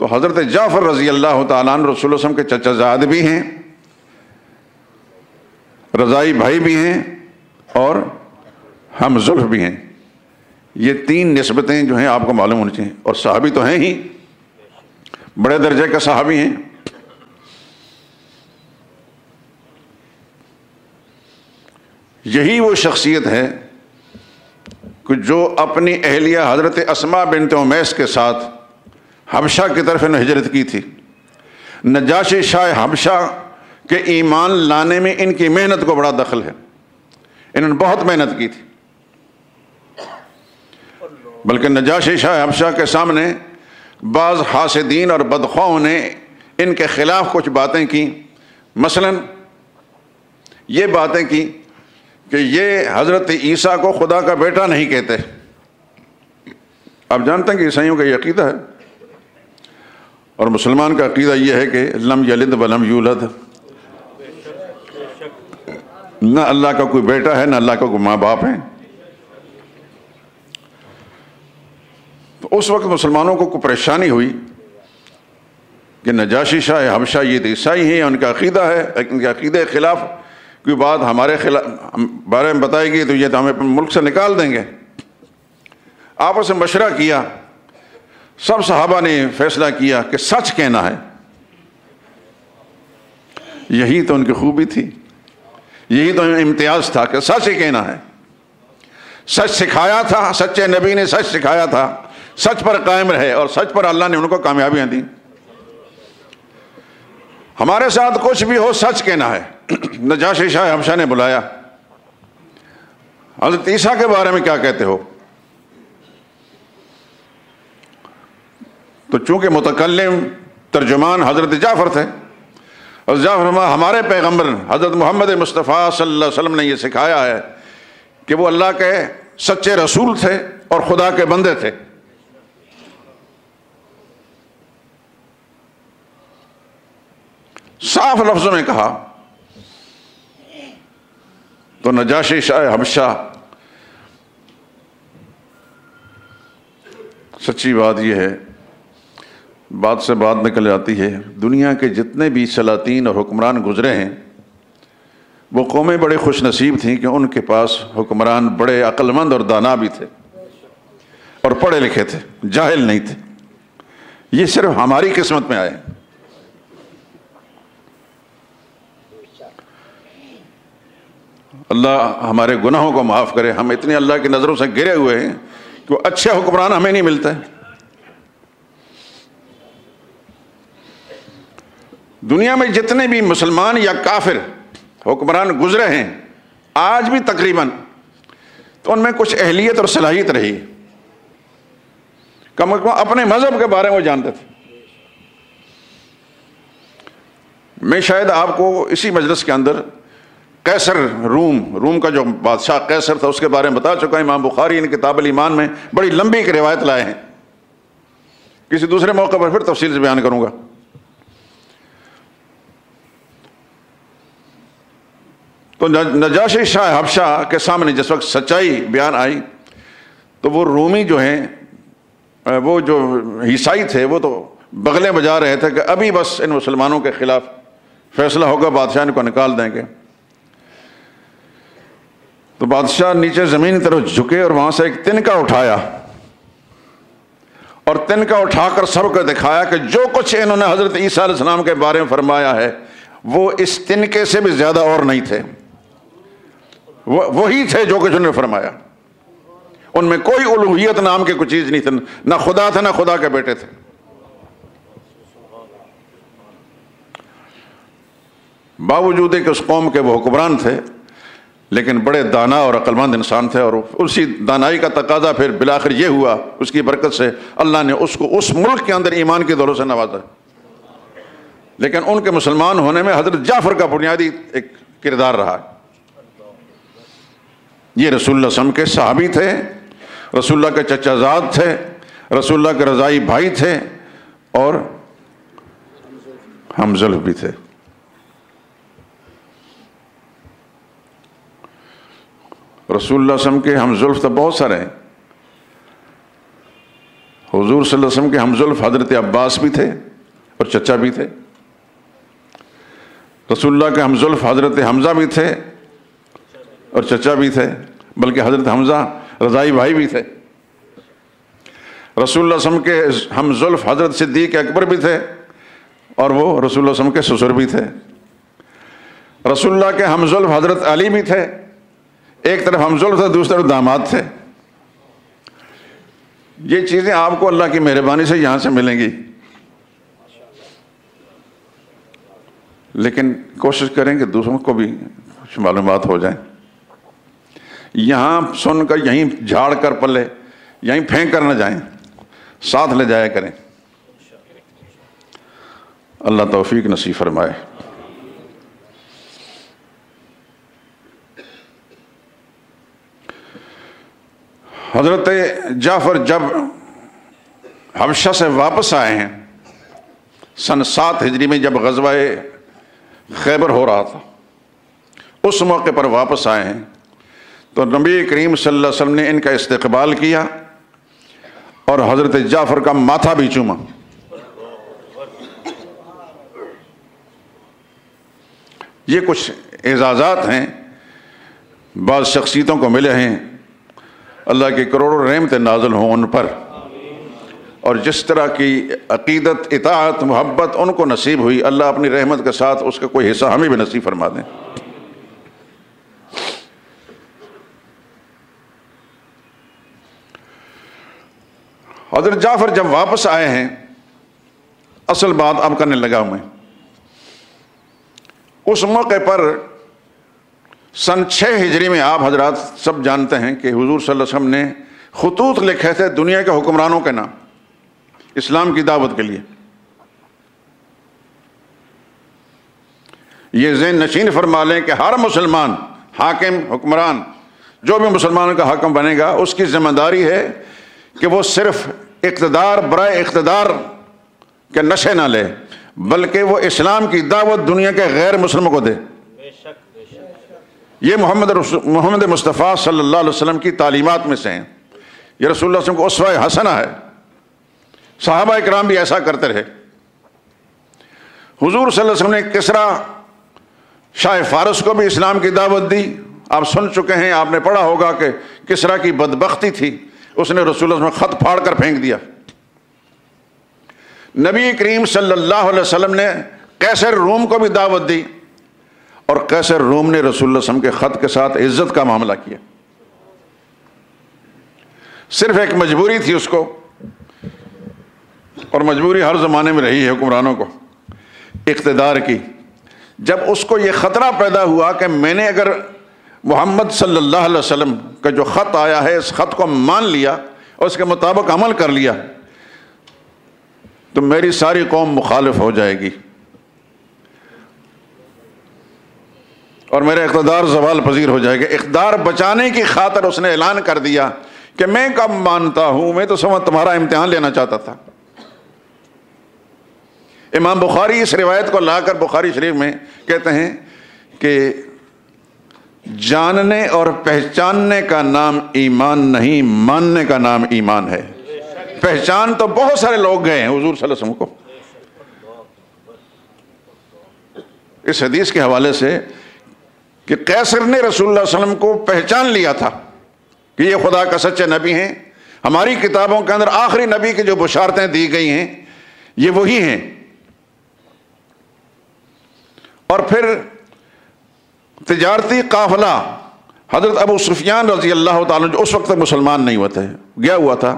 तो हज़रत जाफ़र रज़ी अल्लाह रसुल के चचाजाद भी हैं, रज़ाई भाई भी हैं और हम जुल्फ भी हैं। ये तीन नस्बतें जो हैं आपको मालूम होनी चाहिए और साहबी तो हैं ही, बड़े दर्जे का साहबी हैं। यही वो शख्सियत है कि जो अपनी अहलिया हज़रत असमा बिन उमैस के साथ हबशा की तरफ़ इन्होंने हिजरत की थी। नजाशी शाह हबशा के ईमान लाने में इनकी मेहनत को बड़ा दखल है। इन्होंने बहुत मेहनत की थी। बल्कि नजाशी शाह हबशा के सामने बाज़ हासदीन और बदखाओं ने इनके ख़िलाफ़ कुछ बातें की। मसलन ये बातें की कि ये हज़रत ईसा को खुदा का बेटा नहीं कहते। आप जानते हैं कि ईसाइयों का यकीदा है। और मुसलमान का अकीदा यह है कि लम यलिद वलम यूलद। न अल्लाह का कोई बेटा है, ना अल्लाह का कोई माँ बाप है। तो उस वक्त मुसलमानों को कोई परेशानी हुई कि नजाशी शाह हमशा ये तो ईसाई हैं उनका अकीदा है, उनके अकीदे के ख़िलाफ़ कोई बात हमारे खिलाफ बारे में बताएगी तो ये तो हमें मुल्क से निकाल देंगे। आपस में मशरा किया सब साहबा ने फैसला किया कि सच कहना है। यही तो उनकी खूबी थी। यही तो इम्तियाज़ था कि सच ही कहना है। सच सिखाया था, सच्चे नबी ने सच सिखाया था। सच पर कायम रहे और सच पर अल्लाह ने उनको कामयाबियाँ दी। हमारे साथ कुछ भी हो, सच कहना है। नजाशी शाह हमशा ने बुलाया। हज़रत ईसा के बारे में क्या कहते हो? तो चूँकि मुतकलम तर्जुमान हज़रत जाफ़र थे, और जाफ़र हमारे पैगंबर हज़रत मोहम्मद मुस्तफ़ा सल्लल्लाहु ने यह सिखाया है कि वो अल्लाह के सच्चे रसूल थे और खुदा के बंदे थे। साफ़ लफ्जों में कहा तो नजाशी शाह हबशा सच्ची बात यह है बात से बात निकल जाती है। दुनिया के जितने भी सलातीन और हुक्मरान गुजरे हैं, वो कौमें बड़े खुश नसीब थीं कि उनके पास हुक्मरान बड़े अक्लमंद और दाना भी थे और पढ़े लिखे थे, जाहिल नहीं थे। ये सिर्फ़ हमारी किस्मत में आए अल्लाह हमारे गुनाहों को माफ़ करे। हम इतने अल्लाह की नज़रों से गिरे हुए हैं कि वो अच्छे हुक्मरान हमें नहीं मिलते। दुनिया में जितने भी मुसलमान या काफिर हुक्मरान गुजरे हैं, आज भी तकरीबन तो उनमें कुछ अहलियत और सलाहियत रही। कम कम अपने मज़हब के बारे में जानते थे। मैं शायद आपको इसी मजलिस के अंदर कैसर रूम रूम का जो बादशाह कैसर था, उसके बारे में बता चुका है। इमाम बुखारी इन किताब ईमान में बड़ी लंबी एक रिवायत लाए हैं। किसी दूसरे मौके पर फिर तफसील से बयान करूँगा। तो नजाशी शाह हबशा के सामने जिस वक्त सच्चाई बयान आई तो वो रूमी जो हैं वो जो ईसाई थे, वो तो बगले बजा रहे थे कि अभी बस इन मुसलमानों के खिलाफ फैसला होगा, बादशाह इनको निकाल देंगे। तो बादशाह नीचे ज़मीन की तरफ़ झुके और वहाँ से एक तिनका उठाया। और तिनका उठाकर सबको दिखाया कि जो कुछ इन्होंने हज़रत ईसा के बारे में फरमाया है, वो इस तिनके से भी ज़्यादा और नहीं थे। वही थे जो कुछ उन्होंने फरमाया। उनमें कोई उलूहियत नाम की कोई चीज़ नहीं थी, ना खुदा थे, ना खुदा के बेटे थे। बावजूद कि उस कौम के वो हुक्मरान थे, लेकिन बड़े दाना और अक्लमंद इंसान थे, और उसी दानाई का तकाजा फिर बिलाखिर ये हुआ, उसकी बरकत से अल्लाह ने उसको उस मुल्क के अंदर ईमान की दौरों से नवाजा। लेकिन उनके मुसलमान होने में हज़रत जाफ़र का बुनियादी एक किरदार रहा। ये रसुल्ला सम के सहाबी थे रसुल्ला के चचाजाद थे रसुल्ला के रज़ाई भाई थे और हमजल भी थे। रसूल सम के हमजुल्फ तो बहुत सारे हैं। हुजूर सल्लल्लाहु के हमजुल्फ हज़रत अब्बास भी थे और चचा भी थे। रसूलुल्लाह के हमजुल्फ हज़रत हमज़ा भी थे और चचा भी थे, बल्कि हज़रत हमज़ा, रज़ाई भाई भी थे। रसूल वसल्लम के हमजुल्फ हज़रत सिद्दीक अकबर भी थे, और वो रसूल वसल्लम के ससुर भी थे। रसुल्ला के हमजुल्फ हज़रत अली भी थे। एक तरफ़ हमजुल्फ थे, दूसरी तरफ़ दामाद थे। ये चीज़ें आपको अल्लाह की मेहरबानी से यहाँ से मिलेंगी। लेकिन कोशिश करें कि दूसरों को भी कुछ मालूम हो जाए। यहाँ सुनकर यहीं झाड़ कर पल्ले, यहीं फेंक कर न जाएँ, साथ ले जाया करें। अल्लाह तौफीक नसीब फरमाए। हज़रत जाफ़र जब हबशा से वापस आए हैं, सन सात हिजरी में जब गजवाए खैबर हो रहा था, उस मौके पर वापस आए हैं तो नबी करीम सल्लल्लाहु अलैहि वसल्लम ने इनका इस्तकबाल किया और हज़रत जाफ़र का माथा भी चूमा। ये कुछ एजाज़ात हैं बाद शख्सियतों को मिले हैं, अल्लाह की करोड़ों रहमत नाजल हों उन पर। और जिस तरह की अकीदत इतात मोहब्बत उनको नसीब हुई, अल्लाह अपनी रहमत के साथ उसका कोई हिस्सा हमें भी नसीब फरमा दें। हज़रत जाफ़र जब वापस आए हैं, असल बात अब करने लगा मैं। उस मौके पर सन छः हिजरी में आप हजरात सब जानते हैं कि हुजूर वसल्लम ने खतूत लिखे थे दुनिया के हुक्मरानों के नाम, इस्लाम की दावत के लिए। ये जैन नशीन फरमा लें कि हर मुसलमान, हाकिम, हुक्मरान, जो भी मुसलमानों का हकम बनेगा, उसकी ज़िम्मेदारी है कि वो सिर्फ़ इकतदार बर इकतदार के नशे ना ले, बल्कि वो इस्लाम की दावत दुनिया के गैर मुसलमों को दे। ये मोहम्मद मोहम्मद मुस्तफ़ा सल्लल्लाहु अलैहि वसल्लम की तालीमात में से हैं। ये रसूल को उसवा हसना है। साहबा कराम भी ऐसा करते रहे। हुजूर सल्लल्लाहु ने किसरा, शाह फारस को भी इस्लाम की दावत दी। आप सुन चुके हैं, आपने पढ़ा होगा कि किसरा की बदबख्ती थी। उसने रसूल में ख़त फाड़ कर फेंक दिया। नबी करीम सल्लल्लाहु अलैहि वसल्लम ने कैसर रूम को भी दावत दी और कैसर रूम ने रसूल के ख़त के साथ इज़्ज़त का मामला किया। सिर्फ़ एक मजबूरी थी उसको और मजबूरी हर ज़माने में रही है हुक्मरानों को, इकतदार की। जब उसको ये ख़तरा पैदा हुआ कि मैंने अगर मोहम्मद सल्लल्लाहु अलैहि वसल्लम का जो ख़त आया है, इस ख़त को मान लिया और उसके मुताबिक अमल कर लिया तो मेरी सारी कौम मुखालिफ हो जाएगी। और मेरा इकतदार जवाल पजीर हो जाएगा। इकदार बचाने की खातर उसने ऐलान कर दिया कि मैं कब मानता हूँ, मैं तो समझ तुम्हारा इम्तिहान लेना चाहता था। इमाम बुखारी इस रिवायत को लाकर, बुखारी शरीफ में कहते हैं कि जानने और पहचानने का नाम ईमान नहीं, मानने का नाम ईमान है। पहचान तो बहुत सारे लोग गए हैं, हजूर सल्लम को। इस हदीस के हवाले से कि कैसर ने रसूलुल्लाह वसल्लम को पहचान लिया था कि ये खुदा का सच्चे नबी हैं। हमारी किताबों के अंदर आखिरी नबी की जो बुशारतें दी गई हैं, ये वही हैं। और फिर तजारती काफिला। हज़रत अबू सुफियान रज़ी अल्लाह जो उस वक्त तक मुसलमान नहीं हुए थे। गया हुआ था?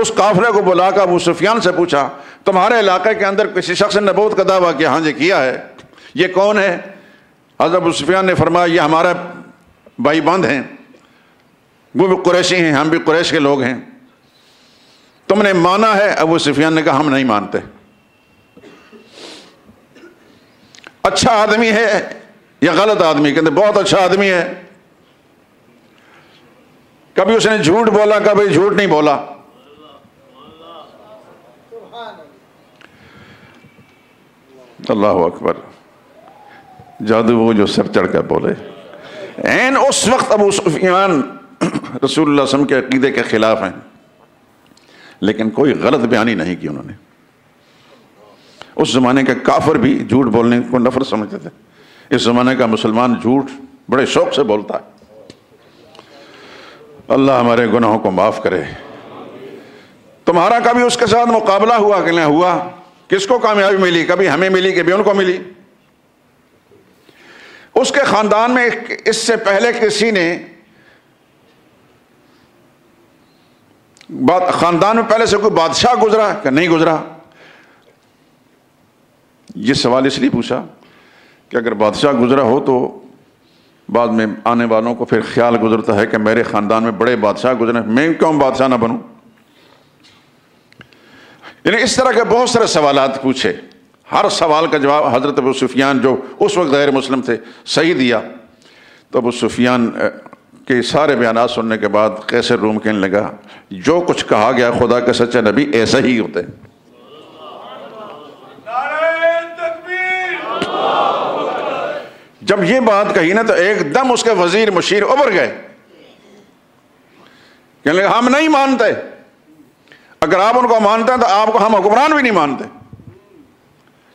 उस काफिले को बुलाकर अबू सुफियान से पूछा, तुम्हारे इलाके के अंदर किसी शख्स ने नबूत का दावा किया हाँ जी किया है? ये कौन है? हज़रत अबू सुफियान ने फरमाया, ये हमारा भाई बंद हैं। वो भी कुरैशी हैं, हम भी कुरैश के लोग हैं। तुमने माना है? अबू सुफियान ने कहा, हम नहीं मानते। अच्छा आदमी है या गलत आदमी, कहते, बहुत अच्छा आदमी है। कभी उसने झूठ बोला, कभी झूठ नहीं बोला। अल्लाह अकबर। जादू वो जो सर चढ़ कर बोले। एन उस वक्त अबू सुफियान रसूल के अकीदे के खिलाफ हैं। लेकिन कोई गलत बयानी नहीं की उन्होंने। उस जमाने के काफर भी झूठ बोलने को नफरत समझते थे। इस जमाने का मुसलमान झूठ बड़े शौक से बोलता है। अल्लाह हमारे गुनाहों को माफ़ करे। तुम्हारा कभी उसके साथ मुकाबला हुआ कि नहीं हुआ? किसको कामयाबी मिली? कभी हमें मिली कभी उनको मिली? उसके खानदान में इससे पहले किसी ने बात खानदान में पहले से कोई बादशाह गुजरा कि नहीं गुजरा? ये सवाल इसलिए पूछा कि अगर बादशाह गुजरा हो तो बाद में आने वालों को फिर ख्याल गुजरता है कि मेरे ख़ानदान में बड़े बादशाह गुजरे मैं क्यों बादशाह ना बनूं? यानी इस तरह के बहुत सारे सवाल पूछे। हर सवाल का जवाब हज़रत अबू सुफियान जो उस वक्त गैर मुस्लिम थे सही दिया तो अबू सुफियान के सारे बयान सुनने के बाद कैसे रूम कहने लगा? जो कुछ कहा गया खुदा के सच्चे नबी ऐसा ही होते हैं। जब ये बात कही ना तो एकदम उसके वज़ीर मुशीर उभर गए। कहने हम नहीं मानते। अगर आप उनको मानते हैं तो आपको हम हुक्मरान भी नहीं मानते।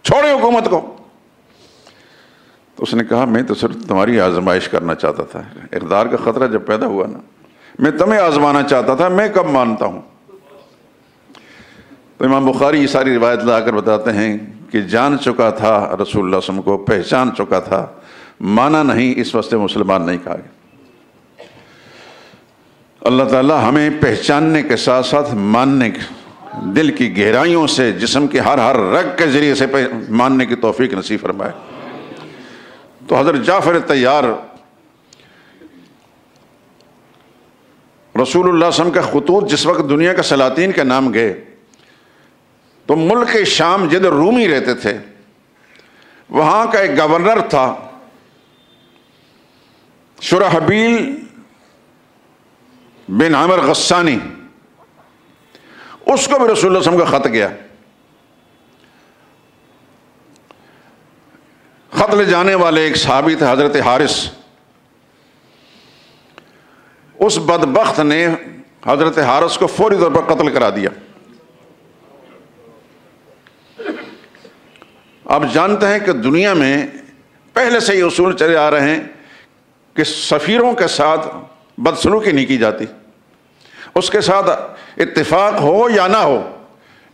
छोड़े हुकूमत को। तो उसने कहा, मैं तो सिर्फ़ तुम्हारी आजमाइश करना चाहता था। इकदार का खतरा जब पैदा हुआ ना, मैं तुम्हें आजमाना चाहता था, मैं कब मानता हूँ? तो इमाम बुखारी ये सारी रिवायत लाकर बताते हैं कि जान चुका था रसूल को पहचान चुका था। माना नहीं, इस वास्ते मुसलमान नहीं कहा गया। अल्लाह ताला हमें पहचानने के साथ साथ मानने दिल की गहराइयों से, जिसम के हर हर रग के ज़रिए से मानने की तोफ़ी नसीब फरमाए। तो हज़रत जाफ़र तैयार रसूल का खतूत जिस वक्त दुनिया के सलातीन के नाम गए तो मुल्क शाम जिधर रूमी रहते थे, वहाँ का एक गवर्नर था शुरहबील बिन आमर गस्सानी उसको भी रसूल का ख़त गया। ख़त ले जाने वाले एक साहबी थे हज़रत हारिस। उस बदबख्त ने हज़रत हारिस को फौरी तौर पर कत्ल करा दिया। आप जानते हैं कि दुनिया में पहले से ही उसूल चले आ रहे हैं। कि सफ़ीरों के साथ बदसलूकी नहीं की जाती। उसके साथ इत्तेफाक हो या ना हो,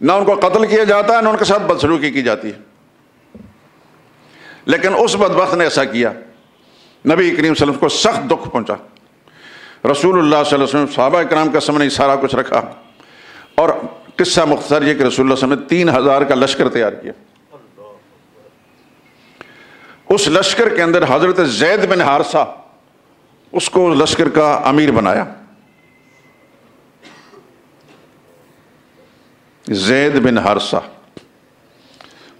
ना उनको कत्ल किया जाता है, ना उनके साथ बदसलूकी की जाती है। लेकिन उस बदबक ने ऐसा किया। नबी करीम वसल्लम को सख्त दुख पहुँचा। रसूलुल्लाह वसल्लम, साहबा कराम का सामने सारा कुछ रखा। और किस्सा मुख्तर ये कि रसूल ने तीन हज़ार का लश्कर तैयार किया। उस लश्कर के अंदर हज़रत जैद बिन हारसा उसको लश्कर का अमीर बनाया। जैद बिन हारसा,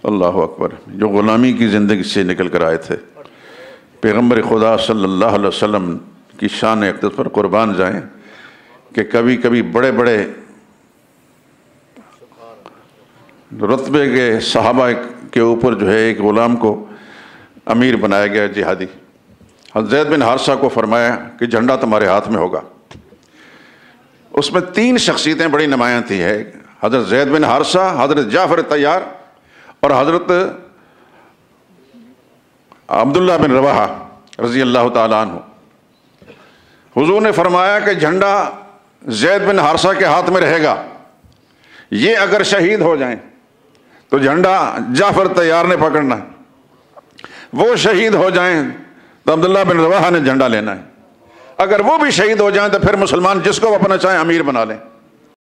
अल्लाह अकबर, जो ग़ुलामी की ज़िंदगी से निकल कर आए थे। पैगंबर खुदा सल्लल्लाहु अलैहि वसल्लम की शान अकदस पर कुर्बान जाएँ कि कभी कभी बड़े बड़े रतबे के सहाबा के ऊपर जो है एक ग़ुलाम को अमीर बनाया गया जिहादी। हज़रत बिन हारसा को फरमाया कि झंडा तुम्हारे हाथ में होगा। उसमें तीन शख्सियतें बड़ी नुमाया थी है हज़रत जैद बिन हारसा, हज़रत जाफ़र तैयार और हज़रत अब्दुल्ला बिन रवा रज़ी अल्लाह तु हुजूर ने फरमाया कि झंडा जैद बिन हारसा के हाथ में रहेगा। ये अगर शहीद हो जाएँ तो झंडा जाफ़र तैयार ने पकड़ना। वो शहीद हो जाएँ तो अब्दुल्ला बिन रवाहा ने झंडा लेना है। अगर वो भी शहीद हो जाए तो फिर मुसलमान जिसको अपना चाहे अमीर बना लें।